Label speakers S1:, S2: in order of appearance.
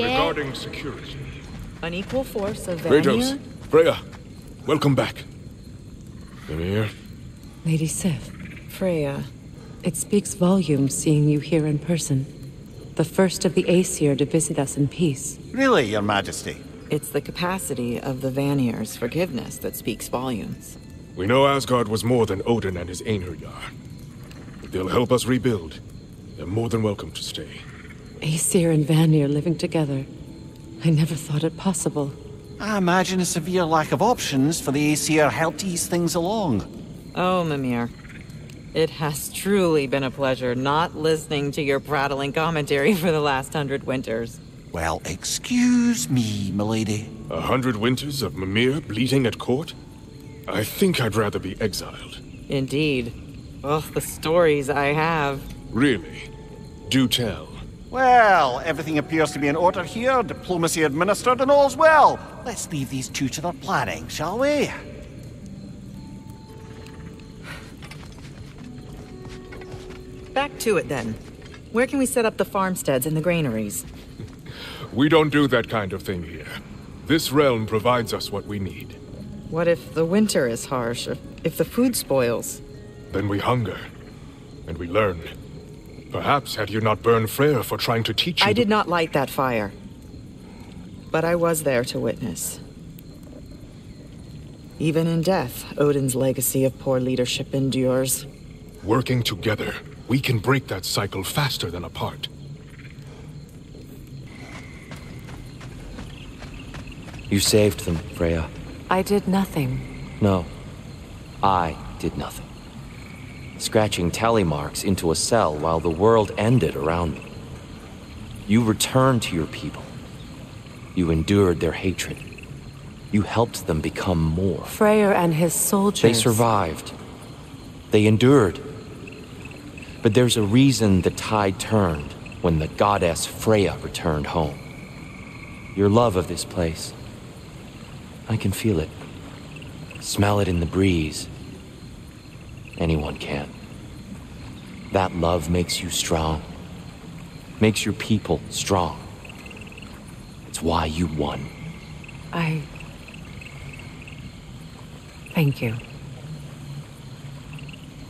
S1: Regarding security.
S2: An equal force of Vanir?
S1: Kratos, Freya, welcome back. Mimir,
S3: Lady Sif,
S2: Freya.
S3: it speaks volumes seeing you here in person. The first of the Aesir to visit us in peace.
S4: Really, Your Majesty?
S2: It's the capacity of the Vanir's forgiveness that speaks volumes.
S1: we know Asgard was more than Odin and his Einherjar. If they'll help us rebuild, they're more than welcome to stay.
S3: Aesir and Vanir living together. I never thought it possible.
S4: I imagine a severe lack of options for the Aesir helped ease things along.
S2: Oh, Mimir. It has truly been a pleasure not listening to your prattling commentary for the last hundred winters.
S4: Well, excuse me, milady.
S1: A hundred winters of Mimir bleating at court? I think I'd rather be exiled.
S2: Indeed. Oh, the stories I have.
S1: Really? Do tell.
S4: Well, everything appears to be in order here, diplomacy administered, and all's well. Let's leave these two to their planning, shall we?
S2: Back to it then. Where can we set up the farmsteads and the granaries?
S1: We don't do that kind of thing here. This realm provides us what we need.
S2: What if the winter is harsh? Or if the food spoils?
S1: Then we hunger. And we learn. Perhaps had you not burned Freyr for trying to teach you.
S2: I
S1: the-
S2: did not light that fire. But I was there to witness. Even in death, Odin's legacy of poor leadership endures.
S1: Working together, we can break that cycle faster than apart.
S5: You saved them, Freya.
S3: I did nothing.
S5: No. I did nothing. Scratching tally marks into a cell while the world ended around me. You returned to your people. You endured their hatred. You helped them become more.
S3: Freyr and his soldiers.
S5: They survived. They endured. But there's a reason the tide turned when the goddess Freya returned home. Your love of this place. I can feel it. Smell it in the breeze. Anyone can. That love makes you strong. Makes your people strong. It's why you won.
S3: I. Thank you.